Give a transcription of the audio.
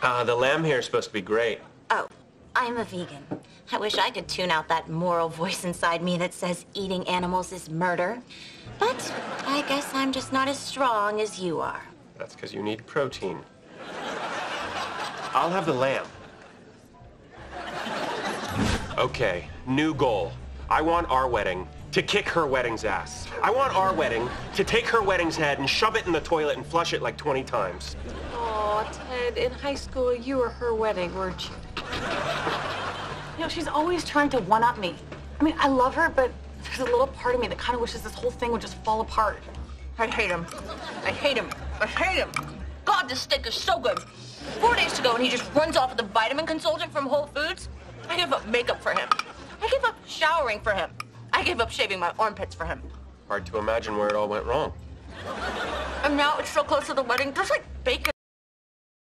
Uh, the lamb here is supposed to be great. Oh, I'm a vegan. I wish I could tune out that moral voice inside me that says eating animals is murder. But I guess I'm just not as strong as you are. That's because you need protein. I'll have the lamb. Okay, new goal. I want our wedding to kick her wedding's ass. I want our wedding to take her wedding's head and shove it in the toilet and flush it like 20 times. Ted, in high school, you were her wedding, weren't you? You know, she's always trying to one up me. I mean, I love her, but there's a little part of me that kind of wishes this whole thing would just fall apart. I hate him. I hate him. I hate him. God, this steak is so good. Four days ago, and he just runs off with a vitamin consultant from Whole Foods. I give up makeup for him. I give up showering for him. I give up shaving my armpits for him. Hard to imagine where it all went wrong. And now it's so close to the wedding, just like bacon.